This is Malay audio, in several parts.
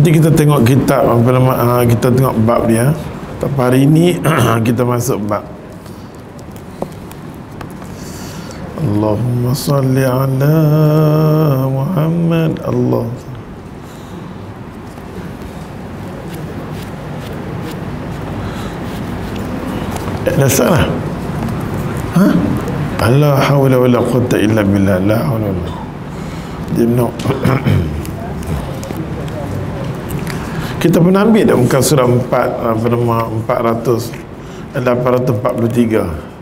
nanti kita tengok kitab apa nama uh, kita tengok bab dia. Tapi hari ini kita masuk bab. Allahumma salli ala Muhammad. Allah. Eh, dah salah ha? La hawla wa la quwata illa billah. La hawla wa la Dia no Kita pernah ambil dah muka surah 4 apa nama 400 843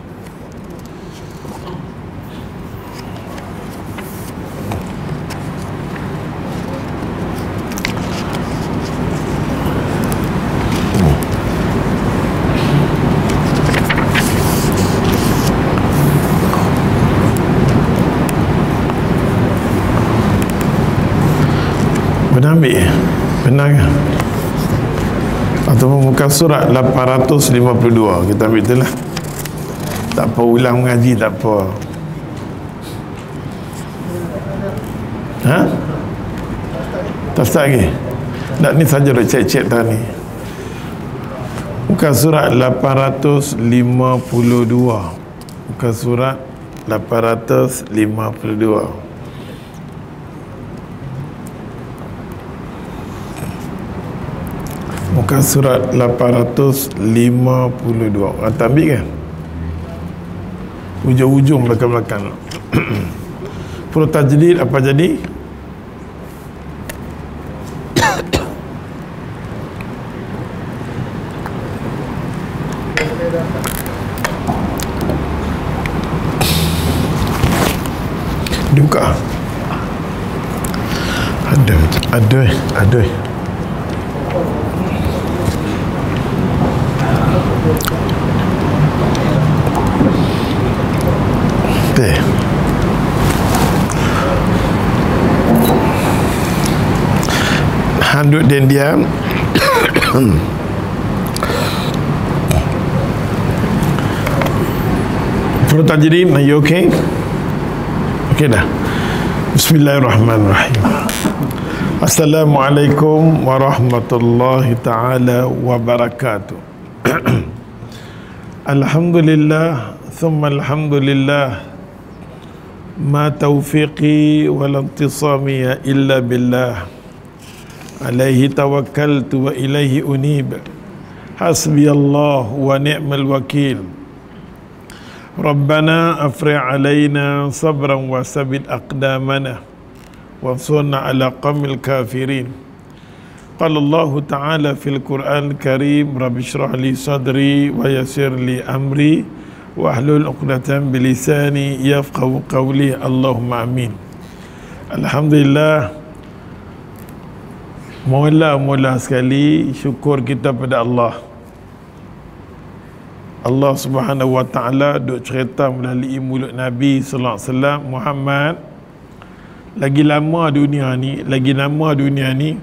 Pernah ambil ya? Pernah kan? Ataupun muka surat 852 Kita ambil tu lah. Tak apa ulang mengaji tak apa. Ha? Tak start lagi? Tak ni saja dah cek-cek tadi Muka surat 852 Muka surat 852 Muka surat 852 Kata ambil kan Ujung-ujung belakang-belakang. Perlu tajdid apa jadi? Duka. Ada Ada Ada ganduɗen ndiyam frotaji ɗi na yoke keɗa bismillahi irrahmani irrahim assalamu aleykum wa rahmatullahi taala wa barakatu alhamdulillah thumma alhamdulillah ما توفيقي ولا انتصامي إلا بالله عليه توكلت وإليه أنيب حسبي الله ونعم الوكيل ربنا أفرع علينا صبرا وثبت أقدامنا وانصرنا على قوم الكافرين قال الله تعالى في القرآن الكريم رب اشرح لي صدري ويسر لي أمري wahlul uqdatan bilisani yafqahu qawli Allahumma amin Alhamdulillah Mula-mula sekali syukur kita pada Allah. Allah Subhanahu wa taala duk cerita melalui mulut Nabi sallallahu alaihi wasallam Muhammad lagi lama dunia ni lagi lama dunia ni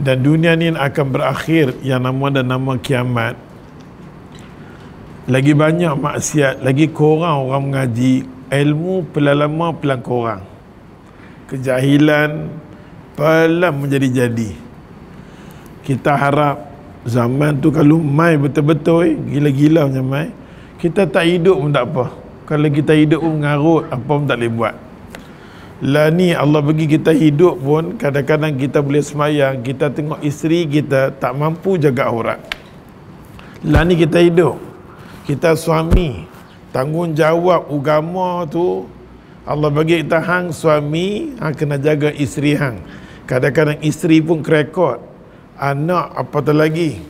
dan dunia ni akan berakhir yang nama dan nama kiamat. Lagi banyak maksiat lagi kurang orang mengaji ilmu pelan-lama pelan kurang kejahilan pelan menjadi-jadi kita harap zaman tu kalau mai betul-betul eh, gila-gila macam mai kita tak hidup pun tak apa. Kalau kita hidup pun mengarut apa pun tak boleh buat. Lah ni Allah bagi kita hidup pun kadang-kadang kita boleh semayang kita tengok isteri kita tak mampu jaga aurat. Lah ni kita hidup. Kita suami tanggungjawab agama tu Allah bagi kita hang suami hang kena jaga isteri hang. Kadang-kadang isteri pun kerekot anak apatah lagi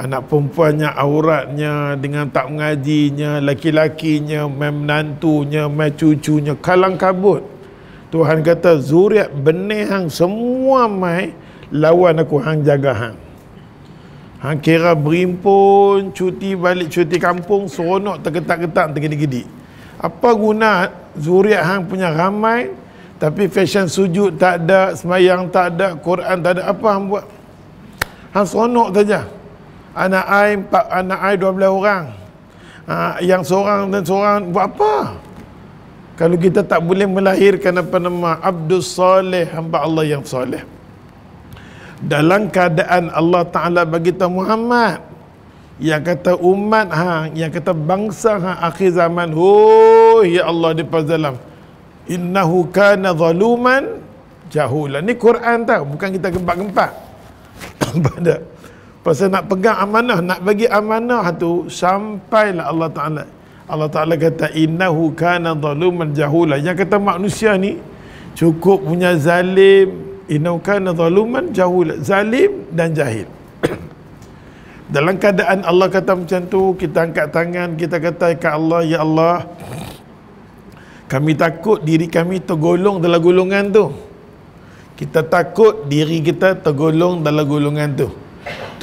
anak perempuannya auratnya dengan tak mengajinya laki-lakinya menantunya cucunya kalang kabut Tuhan kata zuriat benih hang semua mai lawan aku hang jaga hang Hang kira berimpun, cuti balik cuti kampung, seronok tergetak-getak tergedi-gedi. Apa guna zuriat hang punya ramai, tapi fashion sujud tak ada, semayang tak ada, Quran tak ada, apa hang buat? Hang seronok saja. Anak ai, empat, anak ai 12 orang. Ha, yang seorang dan seorang buat apa? kalau kita tak boleh melahirkan apa nama Abdul Saleh hamba Allah yang soleh dalam keadaan Allah Ta'ala bagi tahu Muhammad yang kata umat ha, yang kata bangsa ha, akhir zaman oh ya Allah di dalam innahu kana zaluman jahulan ni Quran tau bukan kita gempak-gempak pada pasal nak pegang amanah nak bagi amanah tu sampailah Allah Taala. Allah Taala kata innahu kana zaluman jahula. Yang kata manusia ni cukup punya zalim. Innahu kana zaluman jahula zalim dan jahil. Dalam keadaan Allah kata macam tu kita angkat tangan kita kata ke Allah ya Allah kami takut diri kami tergolong dalam golongan tu kita takut diri kita tergolong dalam golongan tu.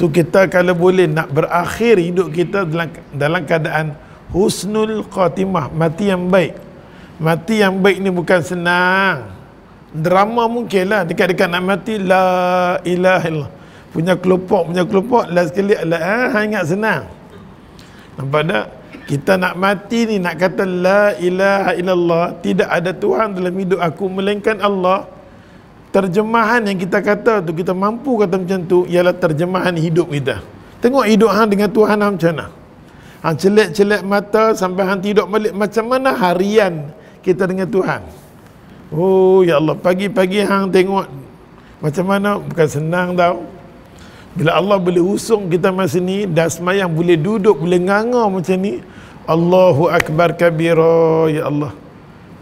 Tu kita kalau boleh nak berakhir hidup kita dalam dalam keadaan husnul khatimah mati yang baik. Mati yang baik ni bukan senang. Drama mungkin lah dekat-dekat nak mati la ilaha illallah. Punya kelompok punya kelompok last sekali lah ha, ingat senang. Nampak tak? Kita nak mati ni nak kata la ilaha illallah tidak ada Tuhan dalam hidup aku melainkan Allah terjemahan yang kita kata tu kita mampu kata macam tu ialah terjemahan hidup kita. Tengok hidup hang dengan Tuhan hang macam mana. Hang celek-celek mata sampai hang tidur balik macam mana harian kita dengan Tuhan? Oh ya Allah pagi-pagi hang tengok macam mana? Bukan senang tau. Bila Allah boleh usung kita masa ni dah semayang boleh duduk boleh nganga macam ni Allahu Akbar kabira ya Allah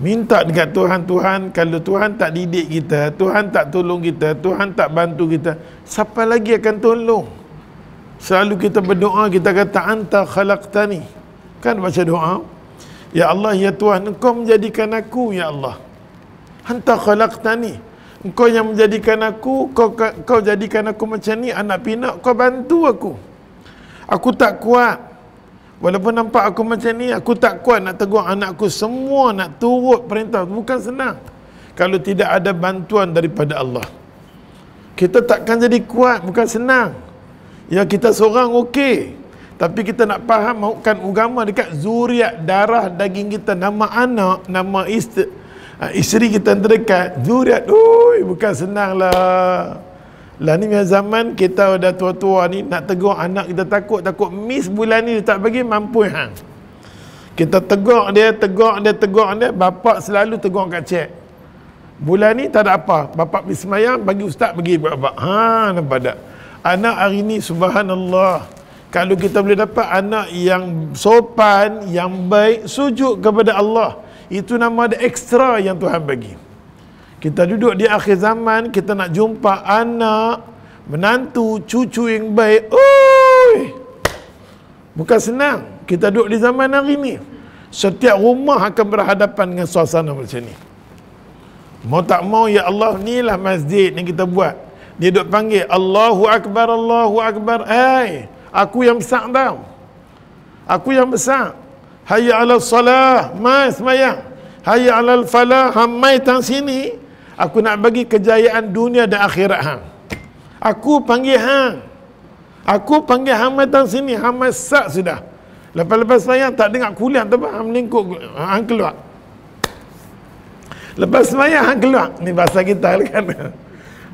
minta dekat Tuhan Tuhan kalau Tuhan tak didik kita Tuhan tak tolong kita Tuhan tak bantu kita siapa lagi akan tolong? Selalu kita berdoa kita kata anta khalaqtani. Kan baca doa? Ya Allah ya Tuhan engkau menjadikan aku ya Allah. Anta khalaqtani. Engkau yang menjadikan aku, kau, kau jadikan aku macam ni, anak pinak, kau bantu aku. Aku tak kuat. Walaupun nampak aku macam ni, aku tak kuat nak tegur anakku. Semua nak turut perintah. Bukan senang. Kalau tidak ada bantuan daripada Allah. Kita takkan jadi kuat, bukan senang. Ya kita seorang okey. Tapi kita nak faham mahukan agama dekat zuriat darah daging kita. Nama anak, nama isteri ha, isteri kita terdekat zuriat oi bukan senang lah lah ni zaman kita dah tua-tua ni nak tegur anak kita takut takut miss bulan ni tak bagi mampu hang kita tegur dia tegur dia tegur dia bapak selalu tegur kat cek. Bulan ni tak ada apa. Bapak pergi semayang bagi ustaz bagi bapak ha nampak tak? Anak hari ni subhanallah. Kalau kita boleh dapat anak yang sopan yang baik sujud kepada Allah itu nama ada ekstra yang Tuhan bagi kita duduk di akhir zaman kita nak jumpa anak menantu cucu yang baik. Oi! Bukan senang. Kita duduk di zaman hari ini setiap rumah akan berhadapan dengan suasana macam ni. Mau tak mau ya Allah ni lah masjid yang kita buat. Dia duduk panggil Allahu Akbar Allahu Akbar. Hey, aku yang besar tau. Aku yang besar. Hayya ala salah, mai semayang. Hayya ala falah, mai tang sini. Aku nak bagi kejayaan dunia dan akhirat hang. Aku panggil hang. Aku panggil hang mai tang sini, hang mai sak sudah. Lepas-lepas semayang tak dengar kuliah tu hang melingkuk hang keluar. Lepas semayang hang keluar. Ni bahasa kita kan.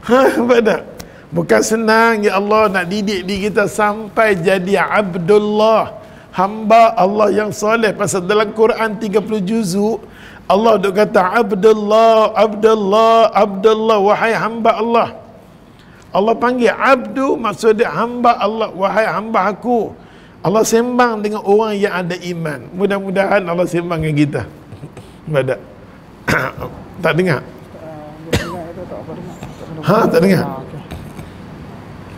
Ha, pada. Bukan senang ya Allah nak didik di kita sampai jadi Abdullah hamba Allah yang soleh. Pasal dalam Quran 30 juzuk Allah duk kata Abdullah Abdullah Abdullah. Wahai hamba Allah. Allah panggil abdu. Maksudnya hamba Allah. Wahai hamba aku. Allah sembang dengan orang yang ada iman. Mudah-mudahan Allah sembang dengan kita. Badak. tak dengar? Ha tak dengar.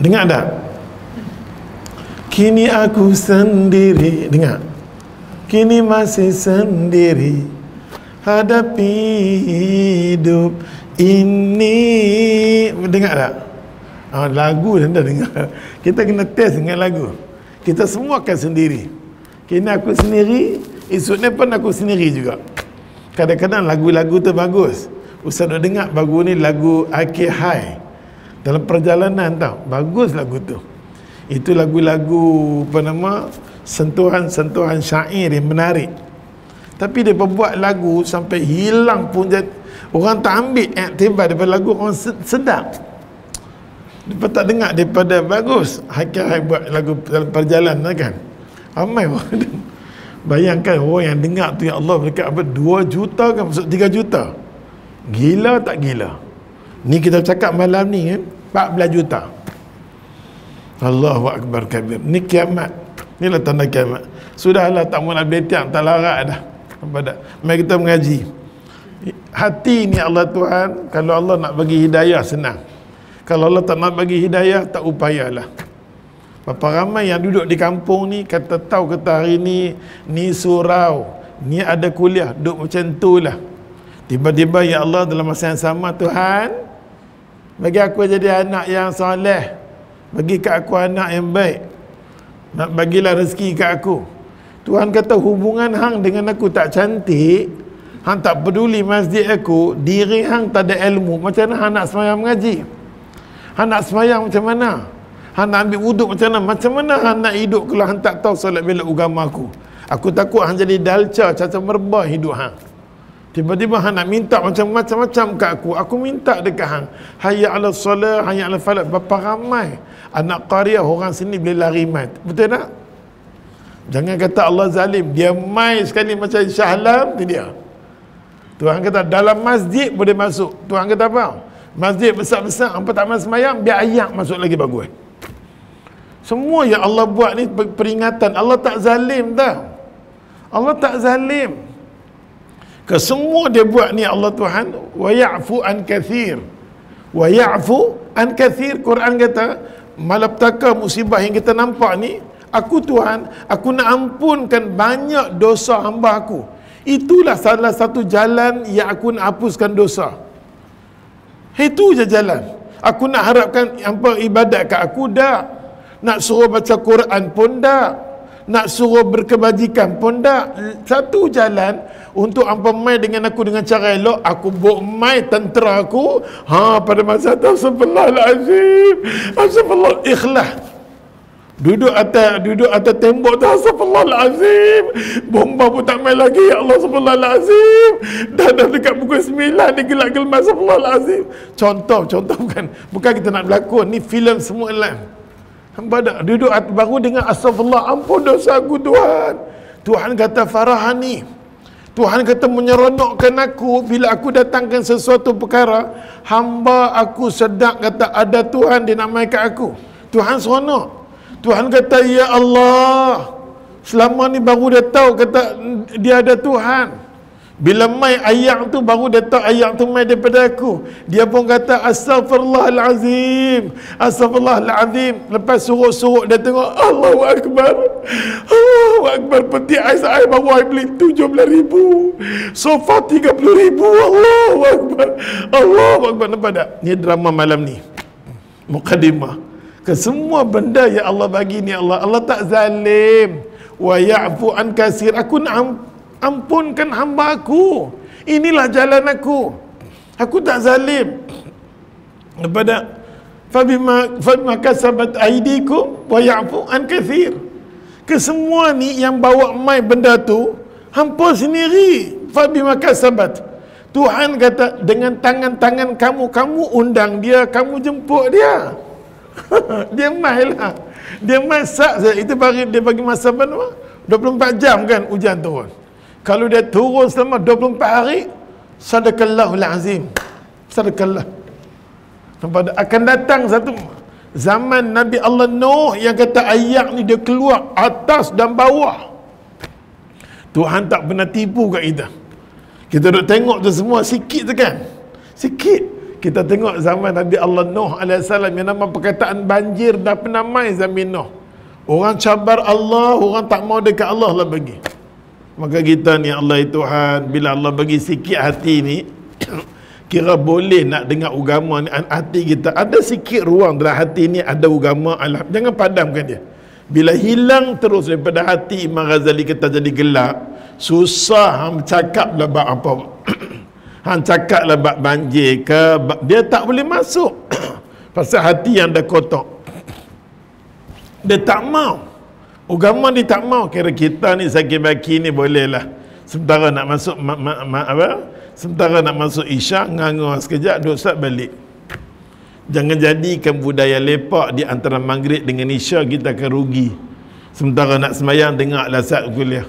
dengar tak Kini aku sendiri. Dengar. Kini masih sendiri. Hadapi hidup ini. Dengar tak? Ah, lagu dah dengar. Kita kena test dengan lagu. Kita semua akan sendiri. Kini aku sendiri Esoknya pun aku sendiri juga. Kadang-kadang lagu-lagu tu bagus. Ustaz dah dengar lagu ni lagu Akhir High Dalam perjalanan tau Bagus lagu tu itu lagu-lagu apa nama sentuhan-sentuhan syair yang menarik. Tapi dia buat lagu sampai hilang pun jat, orang tak ambil aktibar daripada lagu orang sedap. Dia tak dengar daripada bagus Hakim buat lagu perjalanan kan. Ramai orang bayangkan orang yang dengar tu ya Allah dekat apa 2 juta kan masuk 3 juta? Gila tak gila? Ni kita cakap malam ni kan 14 juta Allahu Akbar kabir. Ni kiamat. Ni lah tanda kiamat. Sudahlah tak mau nak betiak tak larat dah. Pada mari kita mengaji. Hati ni Allah Tuhan kalau Allah nak bagi hidayah senang. Kalau Allah tak nak bagi hidayah tak upayalah. Berapa ramai yang duduk di kampung ni kata tahu kata hari ni ni surau, ni ada kuliah, duduk macam tu lah. Tiba-tiba ya Allah dalam masa yang sama Tuhan bagi aku jadi anak yang soleh. Bagi ke aku anak yang baik. Nak bagilah rezeki ke aku. Tuhan kata hubungan hang dengan aku tak cantik. Hang tak peduli masjid aku. Diri hang tak ada ilmu. Macam mana hang nak semayang mengaji? Hang nak semayang macam mana? Han nak ambil wuduk macam mana? Macam mana han nak hidup kalau han tak tahu solat bela agama aku? Aku takut han jadi dalca, caca merbah hidup han. Tiba-tiba han nak minta macam-macam ke aku. Aku minta dekat han. Hayya ala solat, hayya ala falat. Berapa ramai anak qaryah orang sini boleh lari mat. Betul tak? Jangan kata Allah zalim. Dia mai sekali macam syahlam, tu dia. Tuhan kata dalam masjid boleh masuk. Tuhan kata apa? Masjid besar-besar, apa tak masuk semayang, biar ayak masuk lagi bagus. Semua yang Allah buat ni peringatan. Allah tak zalim dah. Allah tak zalim. Ke semua dia buat ni Allah Tuhan wa ya'fu an kathir. Wa ya'fu an kathir. Quran kata malapetaka musibah yang kita nampak ni aku Tuhan, aku nak ampunkan banyak dosa hamba aku. Itulah salah satu jalan yang aku nak hapuskan dosa. Itu je jalan. Aku nak harapkan apa ibadat kat aku dah nak suruh baca Quran pun tak nak suruh berkebajikan pun tak. Satu jalan untuk hampa mai dengan aku dengan cara elok aku buat mai tentera aku. Ha pada masa tu sebelah lazim sebelah ikhlas. Duduk atas duduk atas tembok tu sebelah lazim bomba pun tak main lagi ya Allah sebelah lazim dah dah dekat pukul 9 dia gelak-gelak lazim contoh contoh bukan bukan kita nak berlakon. Ni filem semua lah Dah duduk baru dengan astagfirullah ampun dosa aku Tuhan. Tuhan kata farahani. Tuhan kata menyeronokkan aku bila aku datangkan sesuatu perkara hamba aku sedang kata ada Tuhan dinamaikan aku. Tuhan seronok. Tuhan kata ya Allah. Selama ni baru dia tahu kata dia ada Tuhan. Bila mai ayat tu baru dia tahu ayat tu mai daripada aku. Dia pun kata astagfirullahalazim. Astagfirullahalazim. Lepas suruh-suruh dia tengok Allahu akbar. Allahu akbar peti ais air baru ai beli 17000. Sofa 30000. Allahu akbar. Allahu akbar nampak tak? Ni drama malam ni. Mukadimah. Ke semua benda yang Allah bagi ni Allah Allah tak zalim. Wa ya'fu an kasir. Aku nak ampunkan hamba aku. Inilah jalan aku. Aku tak zalim. Kepada fabima fabima kasabat aidikum wa ya'fu an kathir. Ke semua ni yang bawa mai benda tu hampa sendiri fabima kasabat. Tuhan kata dengan tangan-tangan kamu kamu undang dia kamu jemput dia. Dia mai lah. Dia masak itu bagi dia bagi masa berapa? 24 jam kan hujan turun kalau dia turun selama 24 hari sadaqallahul azim sadaqallah akan datang satu zaman Nabi Allah Nuh yang kata ayat ni dia keluar atas dan bawah. Tuhan tak pernah tipu kat kita. Kita duk tengok tu semua sikit tu kan? Sikit. Kita tengok zaman Nabi Allah Nuh AS yang nama perkataan banjir dah pernah zaman Nuh. Orang cabar Allah orang tak mau dekat Allah lah bagi Maka kita ni Allah itu Tuhan Bila Allah bagi sikit hati ni Kira boleh nak dengar agama ni Hati kita. Ada sikit ruang dalam hati ni Ada agama Allah Jangan padamkan dia. Bila hilang terus daripada hati Imam Ghazali kita jadi gelap Susah Hang cakap lah bak apa. Hang cakap lah bak banjir ke Dia tak boleh masuk. Pasal hati yang dah kotor. Dia tak mau Agama ni tak mau. Kira kita ni sakit baki ni boleh lah sementara nak masuk ma, ma, ma, apa? Sementara nak masuk isyak ngangor sekejap duduk start balik. Jangan jadikan budaya lepak di antara maghrib dengan isyak kita akan rugi. Sementara nak semayang dengar lasat kuliah.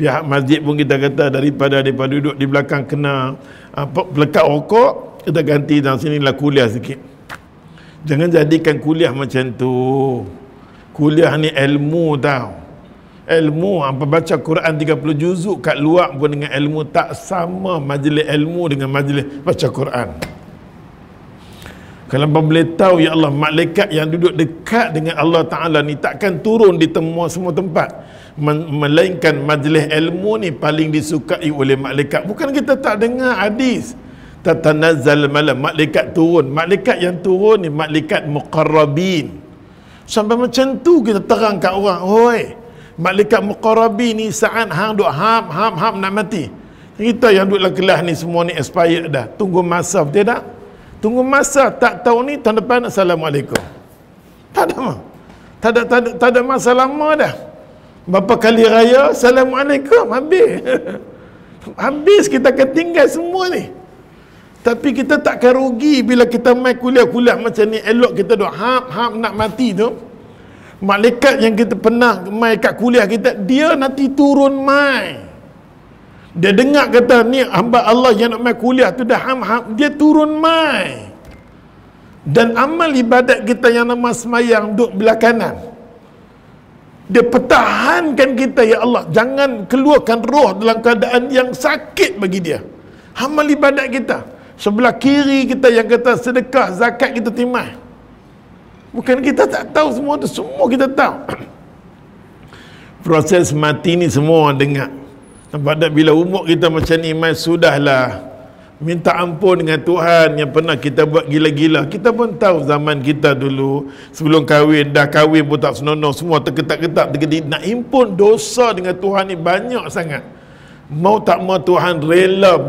Pihak masjid pun kita kata daripada daripada duduk di belakang kena apa pelekat rokok kita ganti dalam sini lah kuliah sikit. Jangan jadikan kuliah macam tu kuliah ni ilmu tau. Ilmu apa baca Quran 30 juzuk kat luar pun dengan ilmu tak sama majlis ilmu dengan majlis baca Quran. Kalau apa boleh tahu ya Allah malaikat yang duduk dekat dengan Allah Taala ni takkan turun di semua semua tempat. Melainkan majlis ilmu ni paling disukai oleh malaikat. Bukan kita tak dengar hadis. Tatanazzal malam malaikat turun. Malaikat yang turun ni malaikat muqarrabin sampai macam tu kita terang kat orang oi malaikat muqarrabi ni saat hang duk ham ham ham nak mati. Kita yang duduk kelas ni semua ni expired dah. Tunggu masa betul tak? Tunggu masa tak tahu ni tahun depan assalamualaikum. Tak ada tak ada tak ada, tak ada masa lama dah. Berapa kali raya assalamualaikum habis. Habis kita akan tinggal semua ni tapi kita takkan rugi bila kita main kuliah-kuliah macam ni. Elok kita duk ham ham nak mati tu. Malaikat yang kita pernah mai kat kuliah kita dia nanti turun mai dia dengar kata ni hamba Allah yang nak mai kuliah tu dah ham, ham dia turun mai dan amal ibadat kita yang nama semayang duduk belah kanan dia pertahankan kita ya Allah jangan keluarkan roh dalam keadaan yang sakit bagi dia. Amal ibadat kita sebelah kiri kita yang kata sedekah zakat kita timah Bukan kita tak tahu semua tu, semua kita tahu. Proses mati ni semua orang dengar. Nampak tak bila umur kita macam ni, mai sudahlah. Minta ampun dengan Tuhan yang pernah kita buat gila-gila. Kita pun tahu zaman kita dulu, sebelum kahwin, dah kahwin pun tak senonoh, semua terketak-ketak, terketak. Nak impun dosa dengan Tuhan ni banyak sangat. Mau tak mau Tuhan rela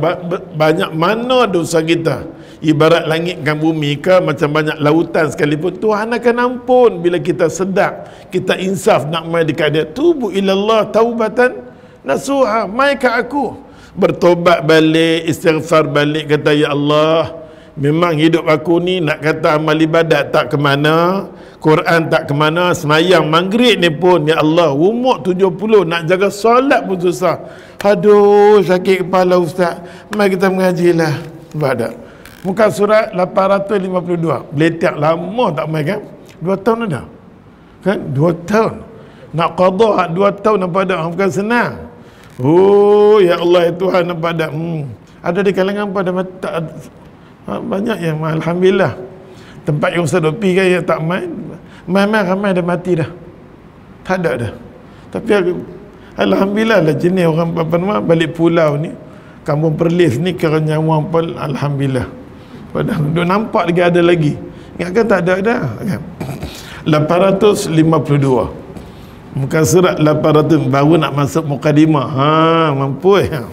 banyak mana dosa kita? Ibarat langit dan bumi ke macam banyak lautan sekalipun Tuhan akan ampun bila kita sedap kita insaf nak mai dekat dia. Tubu ilallah taubatan nasuha mai ke aku? Bertobat balik istighfar balik kata ya Allah memang hidup aku ni nak kata amal ibadat tak ke mana Quran tak ke mana semayang maghrib ni pun ya Allah umur 70 nak jaga solat pun susah aduh sakit kepala ustaz mari kita mengajilah ibadat Muka surat 852. Beletak lama tak main kan? Dua tahun ada. Kan? Dua tahun. Nak qadha hak dua tahun nampak ada. Bukan senang. Oh, ya Allah ya Tuhan nampak ada. Hmm. Ada di kalangan pada mata. Ha, banyak yang Alhamdulillah. Tempat yang Ustaz Dopi kan yang tak main. Main-main ramai dah mati dah. Tak ada dah. Tapi Alhamdulillah lah jenis orang apa nama balik pulau ni. Kampung Perlis ni kerana nyawa pun Alhamdulillah. Padahal dia nampak lagi ada lagi. Ingatkan tak ada dah. Kan? 852. Muka surat 800 baru nak masuk mukadimah. Ha, mampu ya.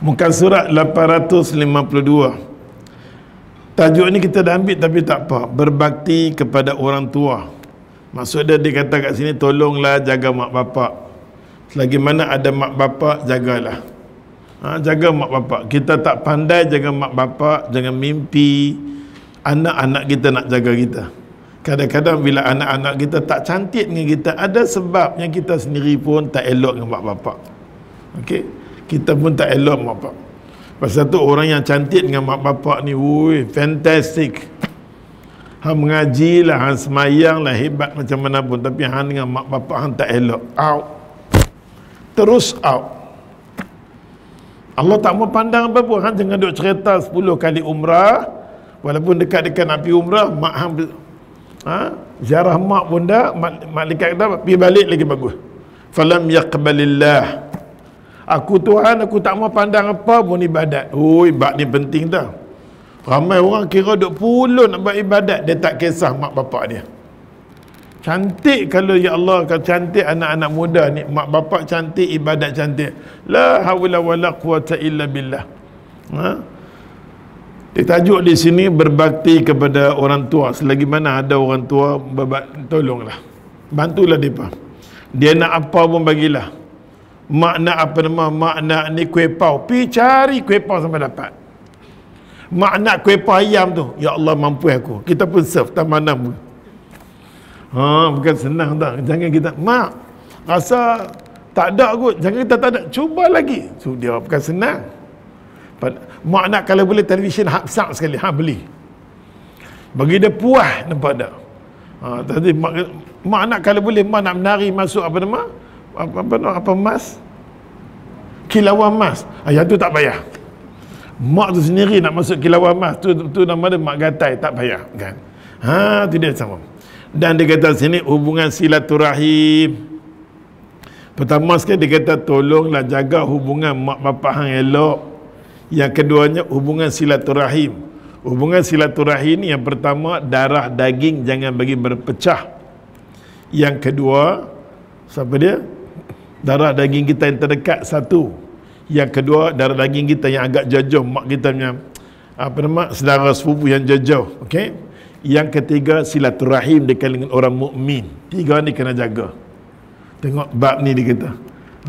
Muka surat 852. Tajuk ni kita dah ambil tapi tak apa. Berbakti kepada orang tua. Maksud dia dia kata kat sini tolonglah jaga mak bapak. Selagi mana ada mak bapak jagalah ha, jaga mak bapak kita tak pandai jaga mak bapak jangan mimpi anak-anak kita nak jaga kita kadang-kadang bila anak-anak kita tak cantik dengan kita ada sebab yang kita sendiri pun tak elok dengan mak bapak okey kita pun tak elok mak bapak pasal tu orang yang cantik dengan mak bapak ni wui fantastic. Hang mengaji lah hang semayang lah hebat macam mana pun. Tapi hang dengan mak bapak hang tak elok. Out. Terus out. Allah tak mau pandang apa-apa hang jangan duk cerita 10 kali umrah. Walaupun dekat-dekat nak pergi umrah mak hang ha? Ziarah mak pun dah malaikat kata pergi balik lagi bagus. Falam yaqbalillah aku Tuhan aku tak mau pandang apa pun ibadat oi bab ni penting dah ramai orang kira duk puluh nak buat ibadat dia tak kisah mak bapak dia Cantik kalau ya Allah kalau cantik anak-anak muda ni mak bapak cantik ibadat cantik. La haula wala quwata illa billah. Ha? Ditajuk di sini berbakti kepada orang tua selagi mana ada orang tua tolonglah. Bantulah depa. Dia nak apa pun bagilah. Makna apa nama? Makna ni kuih pau. Pi cari kuih pau sampai dapat. Makna kuih pau ayam tu. Ya Allah mampu aku. Kita pun serve tak mana pun. Ha bukan senang tak? Jangan kita mak rasa tak ada kot. Jangan kita tak ada. Cuba lagi. So dia bukan senang. Makna kalau boleh televisyen hak besar sekali ha beli. Bagi dia puas nampak tak? Ha, tadi mak, mak nak kalau boleh mak nak menari masuk apa nama apa apa, apa, emas? Kilauan emas. Ah, yang tu tak payah. Mak tu sendiri nak masuk kilauan emas. Tu, tu nama dia mak gatai tak payah kan? Ha tu dia sama. Dan dia kata sini hubungan silaturahim. Pertama sekali dia kata tolonglah jaga hubungan mak bapak hang elok. Yang keduanya hubungan silaturahim. Hubungan silaturahim ni yang pertama darah daging jangan bagi berpecah. Yang kedua siapa dia darah daging kita yang terdekat satu. Yang kedua darah daging kita yang agak jauh mak kita punya apa nama saudara sepupu yang jauh okey? Yang ketiga silaturahim dekat dengan orang mukmin. Tiga ni kena jaga. Tengok bab ni dia kata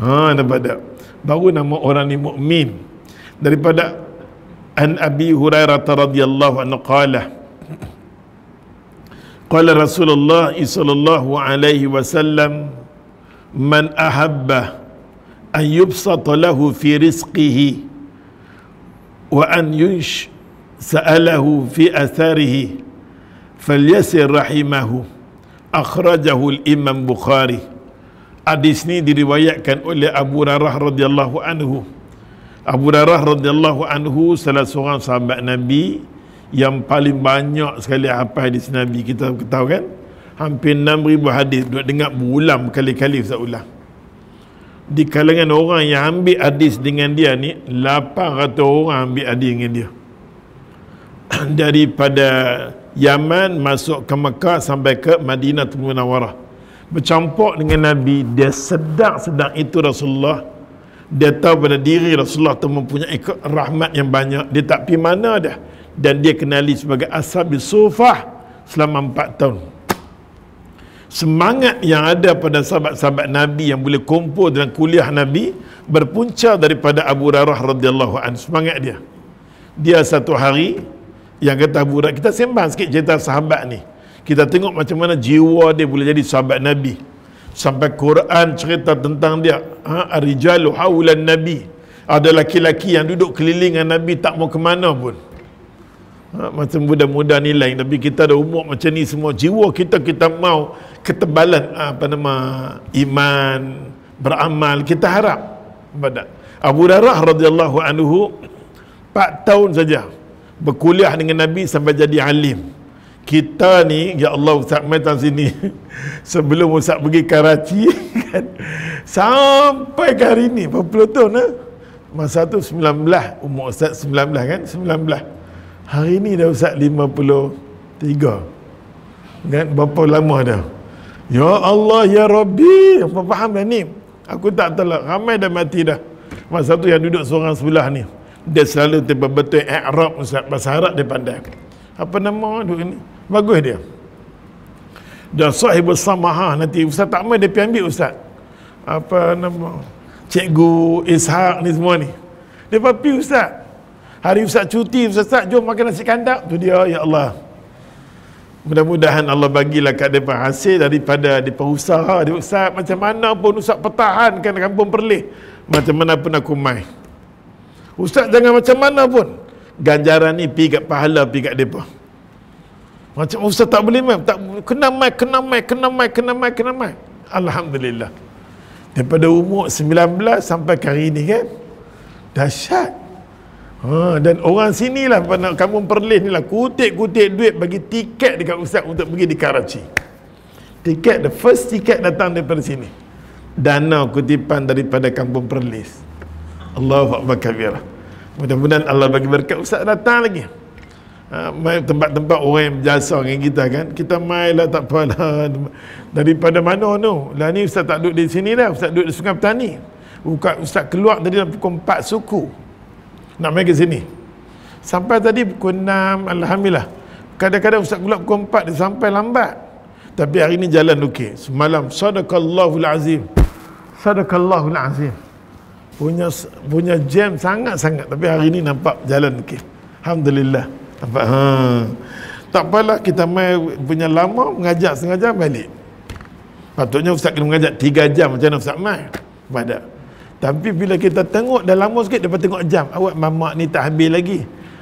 ha nampak tak? Baru nama orang ni mukmin. Daripada an abi hurairah radhiyallahu anhu qala qala rasulullah sallallahu alaihi wasallam man ahabba an yubsata lahu fi rizqihi wa an yunsh sa'alahu fi atharihi falyasir rahimahu. Akhrajahu al-imam bukhari. Hadis ni diriwayatkan oleh Abu Rarah radhiyallahu anhu. Abu Rarah radhiyallahu anhu salah seorang sahabat Nabi yang paling banyak sekali hafal hadis Nabi. Kita tahu kan hampir 6000 hadis duk dengar berulang kali-kali Ustaz ulang di kalangan orang yang ambil hadis dengan dia ni 800 orang ambil hadis dengan dia. Daripada Yaman masuk ke Mekah sampai ke Madinah Munawwarah. Bercampur dengan Nabi dia sedang-sedang itu Rasulullah. Dia tahu pada diri Rasulullah tu mempunyai rahmat yang banyak. Dia tak pergi mana dah. Dan dia kenali sebagai ashabi sufah selama 4 tahun semangat yang ada pada sahabat-sahabat Nabi yang boleh kumpul dalam kuliah Nabi berpunca daripada Abu Rarah radhiyallahu anhu. Semangat dia. Dia satu hari yang kata Abu Rarah kita sembang sikit cerita sahabat ni. Kita tengok macam mana jiwa dia boleh jadi sahabat Nabi. Sampai Quran cerita tentang dia. Ha arijalu haulan nabi. Ada laki-laki yang duduk keliling dengan Nabi tak mau ke mana pun. Ha, macam muda-muda ni lain tapi kita ada umur macam ni semua jiwa kita kita mau ketebalan apa nama iman beramal kita harap pada Abu Darah radhiyallahu anhu 4 tahun saja berkuliah dengan Nabi sampai jadi alim. Kita ni ya Allah Ustaz mai sini. Sebelum Ustaz pergi Karachi kan sampai ke hari ni berapa tahun eh? masa tu 19 umur Ustaz 19 kan 19 hari ni dah Ustaz 53 kan berapa lama dah Ya Allah Ya Rabbi. Apa faham dah ni? Aku tak tahu lah. Ramai dah mati dah. Masa tu yang duduk seorang sebelah ni. Dia selalu tiba betul Arab Ustaz Bahasa Arab dia pandai. Apa nama duk ni? Bagus dia. Dan sahibul samahah nanti. Ustaz tak mahu dia pergi ambil Ustaz. Apa nama? Cikgu Ishaq ni semua ni. Dia pergi Ustaz. Hari Ustaz cuti, Ustaz jom makan nasi kandak. Tu dia, Ya Allah. Mudah-mudahan Allah bagilah kat mereka hasil daripada mereka usaha. Dia Ustaz, macam mana pun Ustaz pertahankan kampung perlih. Macam mana pun aku mai. Ustaz jangan macam mana pun. Ganjaran ni pergi kat pahala, pergi kat mereka. Macam Ustaz tak boleh mai. Tak, kena mai, kena mai, kena mai, kena mai, kena mai. Alhamdulillah. Daripada umur 19 sampai hari ni kan. Dahsyat. Ha, dan orang sini lah kampung Perlis ni lah kutip-kutip duit bagi tiket dekat Ustaz untuk pergi di Karachi. Tiket the first tiket datang daripada sini. Dana kutipan daripada kampung Perlis. Allahu Akbar kabira mudah-mudahan Allah bagi berkat. Ustaz datang lagi. Ha, tempat-tempat orang yang berjasa dengan kita kan. Kita mai lah tak apa lah daripada mana tu? Lah ni Ustaz tak duduk di sini dah. Ustaz duduk di Sungai Petani. Ustaz keluar tadi dalam pukul 4 suku nak main ke sini? Sampai tadi pukul 6 Alhamdulillah. Kadang-kadang Ustaz Gulab pukul 4 dia sampai lambat. Tapi hari ni jalan okey semalam sadaqallahul azim. Sadaqallahul azim. Punya punya jam sangat-sangat tapi hari ni nampak jalan okey alhamdulillah. Nampak ha. Tak apalah kita mai punya lama mengajar setengah jam balik. Patutnya ustaz kena mengajar 3 jam macam mana ustaz mai pada tapi bila kita tengok dah lama sikit dapat tengok jam. Awak mamak ni tak habis lagi.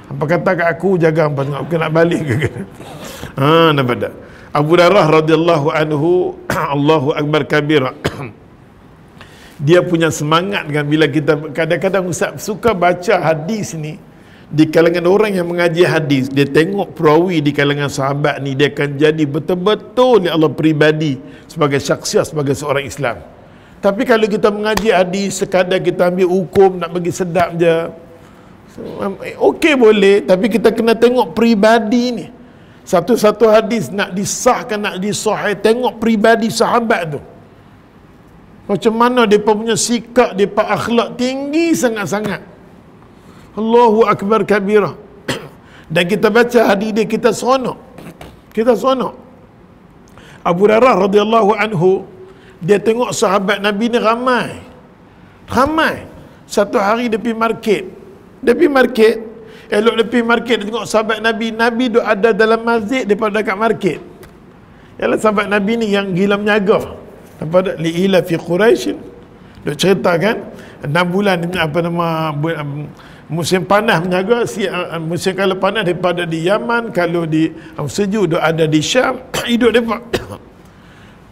Apa kata kat aku jaga apa tengok aku nak balik ke ha nampak tak? Abu Darah radhiyallahu anhu Allahu akbar kabira dia punya semangat kan bila kita kadang-kadang Ustaz suka baca hadis ni di kalangan orang yang mengaji hadis dia tengok perawi di kalangan sahabat ni dia akan jadi betul-betul ni Allah peribadi sebagai syaksiat sebagai seorang Islam tapi kalau kita mengaji hadis sekadar kita ambil hukum nak bagi sedap je okey boleh tapi kita kena tengok peribadi ni satu-satu hadis nak disahkan nak disahih tengok peribadi sahabat tu macam mana mereka punya sikap, mereka akhlak tinggi sangat-sangat. Allahu Akbar kabirah. Dan kita baca hadis dia, kita seronok. Kita seronok. Abu Darah radhiyallahu anhu, dia tengok sahabat Nabi ni ramai. Ramai. Satu hari dia pergi market. Dia pergi market. Elok dia pergi market, dia tengok sahabat Nabi. Nabi duk ada dalam masjid daripada dekat market. Ialah sahabat Nabi ni yang gila menyaga pada liila fi quraish dia cerita kan 6 bulan apa nama musim panas menjaga si musim kalau panas daripada di Yaman kalau di sejuk dia ada di Syam hidup depa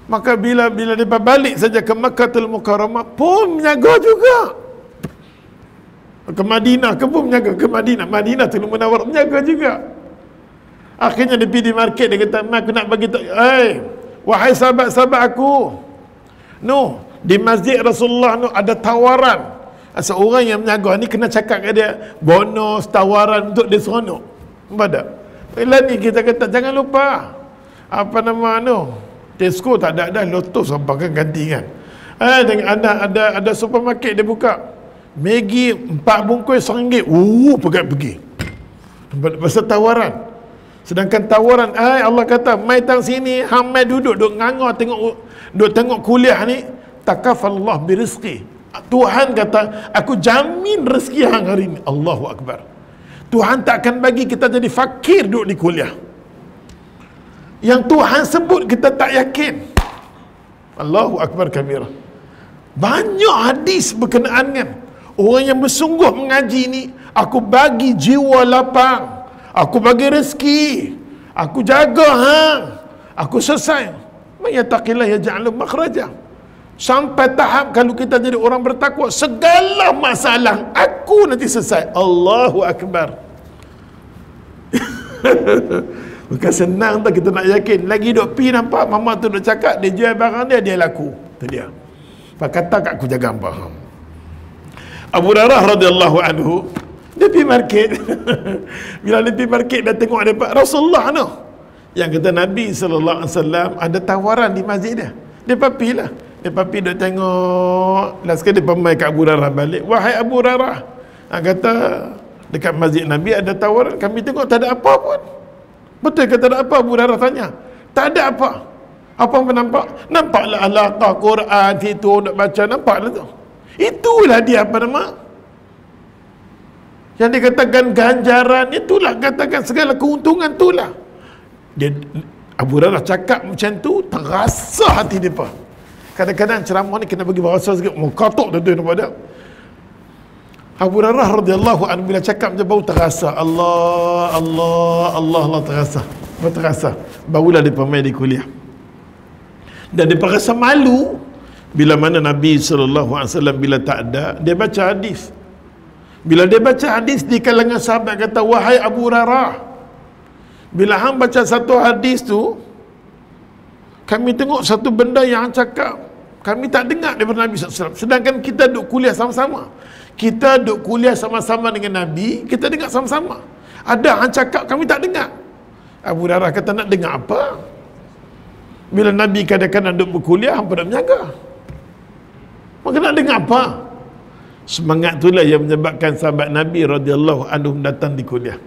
maka bila bila depa balik saja ke Makkahul Mukarramah pun menjaga juga ke Madinah ke pun menjaga ke Madinah Madinah tu menawar menjaga juga akhirnya dia pergi di market dia kata aku nak bagi tahu hey, wahai sahabat-sahabat aku No, di masjid Rasulullah no ada tawaran. Seorang yang menyaga ni kena cakap ke dia bonus tawaran untuk dia seronok. Pada. Bila ni kita kata jangan lupa. Apa nama no? Tesco tak ada dah Lotus apa kan ganti kan. Eh ada ada ada supermarket dia buka. Maggi empat bungkus RM1. Uh, pergi pergi. Pasal tawaran. Sedangkan tawaran, eh Allah kata, mai tang sini, hamai duduk, duduk nganga tengok duk tengok kuliah ni takafallah birizqi Tuhan kata aku jamin rezeki hang hari ni Allahu akbar Tuhan tak akan bagi kita jadi fakir duduk di kuliah yang Tuhan sebut kita tak yakin Allahu akbar kabira banyak hadis berkenaan dengan orang yang bersungguh mengaji ni aku bagi jiwa lapang aku bagi rezeki aku jaga hang aku selesai Mayataqillah yaj'alu makhraja. Sampai tahap kalau kita jadi orang bertakwa, segala masalah aku nanti selesai. Allahu akbar. Bukan senang tak kita nak yakin. Lagi duk pi nampak mama tu duk cakap dia jual barang dia dia laku. Tu dia. Pak kata kat aku jaga faham. Abu Darah radhiyallahu anhu dia pergi market. Bila dia pergi market dia tengok ada Rasulullah tu. Yang kata Nabi sallallahu alaihi wasallam ada tawaran di masjid dia. Dia papi lah. Dia papi dia tengok last kali dia pemai kat Abu Rarah balik. Wahai Abu Rarah. Ha, kata dekat masjid Nabi ada tawaran. Kami tengok tak ada apa pun. Betul ke tak ada apa Abu Rarah tanya. Tak ada apa. Apa yang nampak? Nampaklah alaqah Quran situ nak baca. Nampaklah tu. Itulah dia apa nama? Yang dikatakan ganjaran itulah katakan segala keuntungan itulah dia Abu Hurairah cakap macam tu terasa hati dia apa kadang-kadang ceramah ni kena bagi bahasa sikit mukatok tu nampak tak Abu Hurairah radhiyallahu anhu bila cakap macam bau terasa Allah Allah Allah Allah terasa. Bau terasa. Barulah dia pemain di kuliah. Dan dia rasa malu bila mana Nabi SAW bila tak ada dia baca hadis. Bila dia baca hadis di kalangan sahabat kata wahai Abu Hurairah bila hang baca satu hadis tu kami tengok satu benda yang cakap kami tak dengar daripada Nabi SAW sedangkan kita duduk kuliah sama-sama kita duduk kuliah sama-sama dengan Nabi kita dengar sama-sama. Ada hang cakap kami tak dengar. Abu Darah kata nak dengar apa? Bila Nabi kadang-kadang duduk berkuliah hampa nak menjaga maka nak dengar apa? Semangat itulah yang menyebabkan sahabat Nabi radhiyallahu anhu datang di kuliah.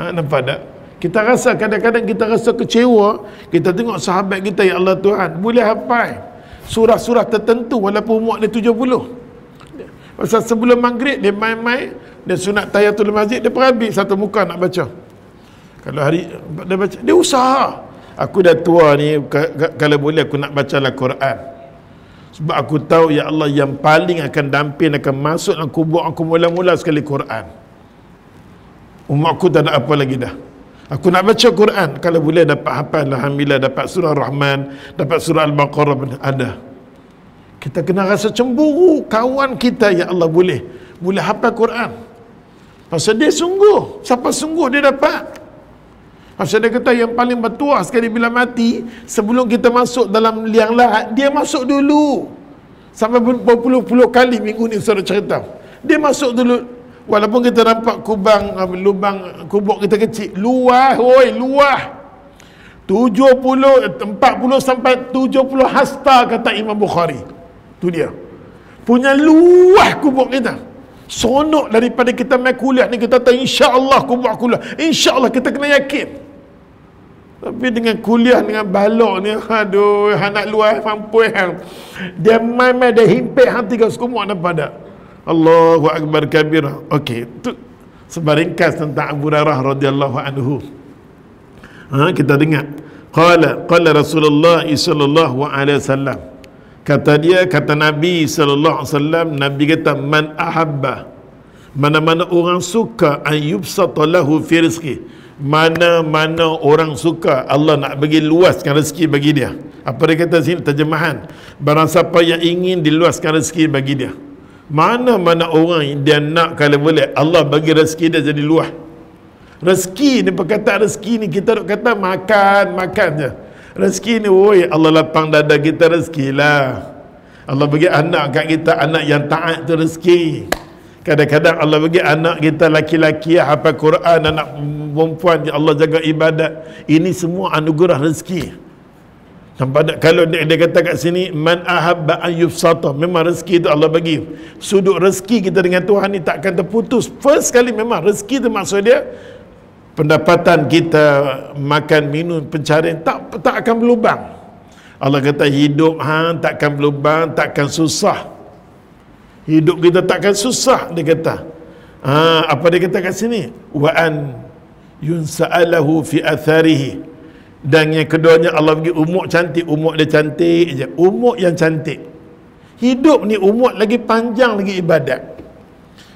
Ha, nampak tak? Kita rasa kadang-kadang kita rasa kecewa. Kita tengok sahabat kita ya Allah Tuhan boleh hafal surah-surah tertentu walaupun umur dia 70 Pasal sebelum maghrib dia main-main dia sunat tahiyatul masjid dia perhabis satu muka nak baca. Kalau hari dia baca dia usaha. Aku dah tua ni kalau boleh aku nak baca al Quran. Sebab aku tahu ya Allah yang paling akan dampin akan masuk dalam kubur aku mula-mula sekali Quran. Umat aku tak ada apa lagi dah. Aku nak baca Quran kalau boleh dapat hafal alhamdulillah dapat surah Rahman, dapat surah Al-Baqarah ada kita kena rasa cemburu kawan kita ya Allah boleh boleh hafal Quran. Pasal dia sungguh. Siapa sungguh dia dapat? Pasal dia kata yang paling bertuah sekali bila mati sebelum kita masuk dalam liang lahat dia masuk dulu. Sampai berpuluh-puluh kali minggu ni Ustaz cerita. Dia masuk dulu. Walaupun kita nampak kubang lubang kubur kita kecil luah oi luah. 70 40 sampai 70 hasta kata Imam Bukhari Tu dia. Punya luah kubur kita. Sonok daripada kita main kuliah ni kita tahu insya-Allah kubur kuliah. Insya-Allah kita kena yakin. Tapi dengan kuliah dengan balok ni aduh anak luar mampu. Dia main-main dia himpit hati kau semua nampak tak? Allahu akbar kabir. Okey, tu sebaringkas tentang Abu Hurairah radhiyallahu anhu. Ha, kita dengar. Qala qala Rasulullah sallallahu alaihi wasallam kata dia kata Nabi sallallahu alaihi wasallam Nabi kata man ahabba. Mana-mana orang suka ayyubsata lahu fi rizqi. Mana-mana orang suka Allah nak bagi luaskan rezeki bagi dia. Apa dia kata sini? Terjemahan. Barang siapa yang ingin diluaskan rezeki bagi dia. Mana-mana orang yang dia nak kalau boleh Allah bagi rezeki dia jadi luas. Rezeki ni perkataan rezeki ni kita duk kata makan makan je Rezeki ni woi Allah lapang dada kita rezeki lah. Allah bagi anak kat kita anak yang taat tu rezeki. Kadang-kadang Allah bagi anak kita laki-laki hafal Quran anak perempuan Allah jaga ibadat. Ini semua anugerah rezeki. Nampak tak? Kalau dia, dia kata kat sini Man ahabba yufsata Memang rezeki tu Allah bagi. Sudut rezeki kita dengan Tuhan ni takkan terputus. First kali memang rezeki tu maksud dia pendapatan kita makan minum pencarian tak tak akan berlubang. Allah kata hidup ha takkan berlubang takkan susah. Hidup kita takkan susah dia kata. Ha apa dia kata kat sini? Wa an yunsa'alahu fi atharihi. Dan yang keduanya Allah bagi umur cantik umur dia cantik je. Umur yang cantik. Hidup ni umur lagi panjang lagi ibadat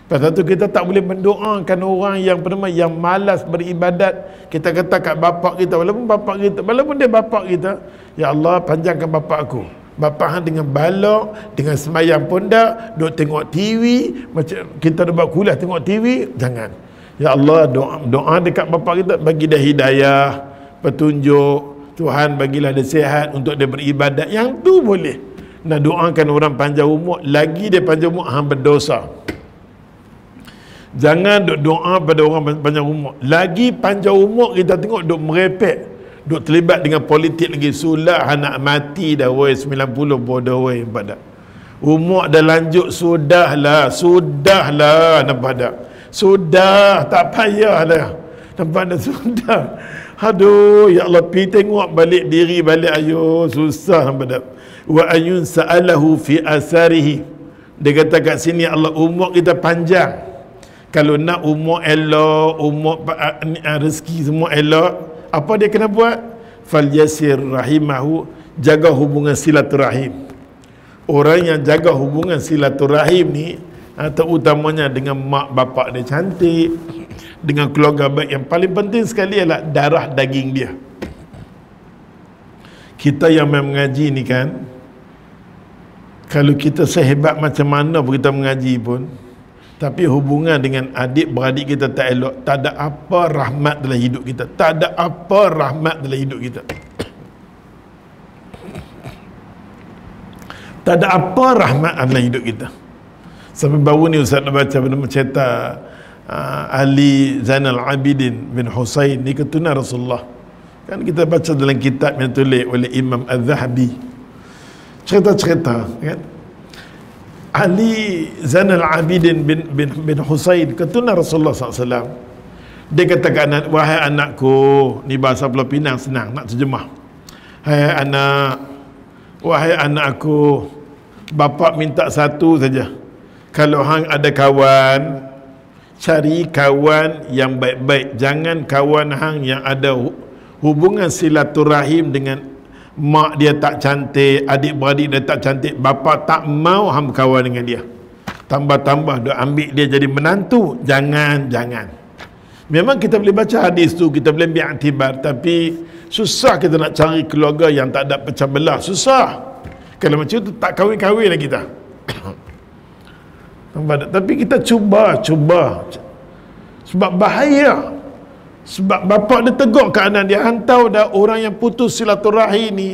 Pasal tu kita tak boleh mendoakan orang yang pernah yang malas beribadat. Kita kata kat bapak kita walaupun bapak kita walaupun dia bapak kita, ya Allah panjangkan bapak aku. Bapak hang dengan balok, dengan semayang pun dah, duk tengok TV, macam kita dah buat kuliah tengok TV, jangan. Ya Allah doa doa dekat bapak kita bagi dia hidayah, petunjuk. Tuhan bagilah dia sihat untuk dia beribadat. Yang tu boleh. Nak doakan orang panjang umur, lagi dia panjang umur hang berdosa. Jangan duk doa pada orang panjang umur. Lagi panjang umur kita tengok duk merepek. Duk terlibat dengan politik lagi. Sulah anak mati dah woi 90 bodoh woi pada. Umur dah lanjut sudahlah, sudahlah nampak tak? Sudah, tak payahlah. Nampak tak sudah. Aduh, ya Allah pi tengok balik diri balik ayo susah nampak tak? Wa ayun sa'alahu fi asarihi. Dia kata kat sini Allah umur kita panjang kalau nak umur elok umur uh, rezeki semua elok apa dia kena buat? Fal yasir rahimahu jaga hubungan silaturahim. Orang yang jaga hubungan silaturahim ni uh, terutamanya dengan mak bapak dia cantik dengan keluarga baik yang paling penting sekali ialah darah daging dia. Kita yang mengaji ni kan kalau kita sehebat macam mana pun kita mengaji pun tapi hubungan dengan adik beradik kita tak elok. Tak ada apa rahmat dalam hidup kita. Tak ada apa rahmat dalam hidup kita. Tak ada apa rahmat dalam hidup kita. Sampai baru ni Ustaz nak baca benda cerita uh, Ali Zainal Abidin bin Husain. Ni keturunan Rasulullah. Kan kita baca dalam kitab yang tulis oleh Imam Az-Zahabi. Cerita-cerita kan Ali Zainal Abidin bin bin, bin Husain keturunan Rasulullah SAW dia katakan wahai anakku ni bahasa Pulau Pinang senang nak terjemah. Hai anak wahai anakku bapa minta satu saja. Kalau hang ada kawan cari kawan yang baik-baik. Jangan kawan hang yang ada hubungan silaturahim dengan mak dia tak cantik adik-beradik dia tak cantik bapa tak mau hang berkawan dengan dia. Tambah-tambah dia ambil dia jadi menantu. Jangan jangan. Memang kita boleh baca hadis tu kita boleh ambil aktibar tapi susah kita nak cari keluarga yang tak ada pecah belah. Susah. Kalau macam tu tak kahwin-kahwin lah kita tapi kita cuba cuba. Sebab bahaya sebab bapa dia tegur ke anak dia hantar dah orang yang putus silaturahim ni.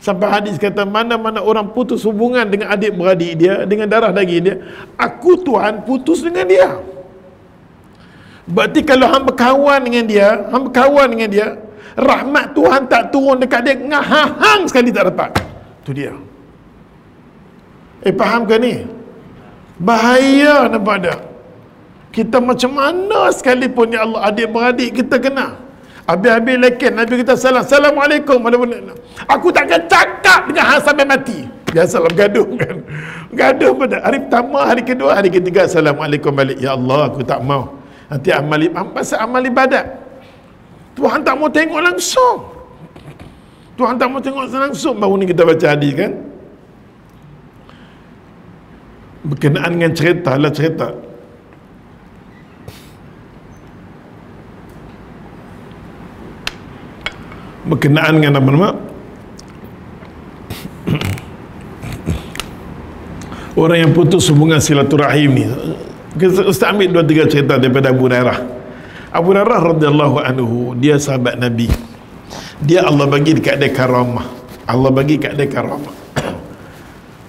Sampai hadis kata mana-mana orang putus hubungan dengan adik beradik dia dengan darah daging dia aku Tuhan putus dengan dia. Berarti kalau hang berkawan dengan dia hang berkawan dengan dia rahmat Tuhan tak turun dekat dia ngahang sekali tak dapat. Tu dia. Eh faham ke ni? Bahaya nampak tak kita macam mana sekalipun ya Allah adik-beradik kita kena? Habis-habis leken Nabi kita salam Assalamualaikum. Aku takkan cakap dengan hang sampai mati. Biasalah bergaduh kan? Gaduh pada hari pertama hari kedua hari ketiga Assalamualaikum balik. Ya Allah aku tak mau. Nanti amal pasal amal ibadat. Tuhan tak mau tengok langsung. Tuhan tak mau tengok langsung. Baru ni kita baca hadis kan? Berkenaan dengan cerita lah cerita berkenaan dengan apa nama orang yang putus hubungan silaturahim ni Ustaz ambil dua tiga cerita daripada Abu Hurairah. Abu Hurairah radhiyallahu anhu dia sahabat Nabi. Dia Allah bagi dekat dia karamah. Allah bagi dekat dia karamah.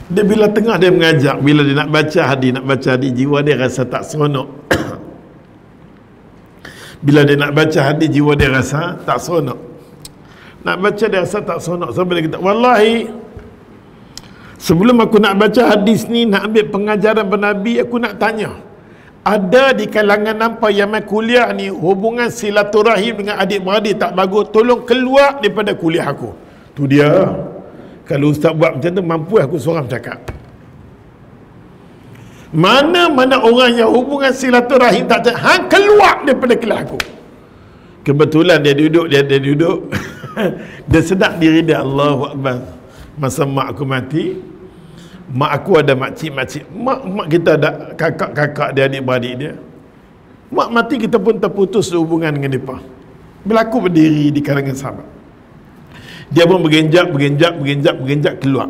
Dia bila tengah dia mengajak bila dia nak baca hadis nak baca hadis jiwa dia rasa tak seronok. Bila dia nak baca hadis jiwa dia rasa tak seronok nak baca dia rasa tak seronok. Sampai dia kata wallahi sebelum aku nak baca hadis ni nak ambil pengajaran bernabi aku nak tanya. Ada di kalangan nampak yang main kuliah ni hubungan silaturahim dengan adik-beradik tak bagus tolong keluar daripada kuliah aku. Tu dia. Kalau ustaz buat macam tu mampu aku seorang cakap. Mana-mana orang yang hubungan silaturahim tak cakap hang keluar daripada kelas aku. Kebetulan dia duduk dia, dia duduk dia sedap diri dia. Allahu Akbar. Masa mak aku mati mak aku ada makcik-makcik. Mak, mak kita ada kakak-kakak dia adik-beradik dia. Mak mati kita pun terputus hubungan dengan dia berlaku berdiri di kalangan sahabat. Dia pun bergenjak bergenjak bergenjak bergenjak keluar.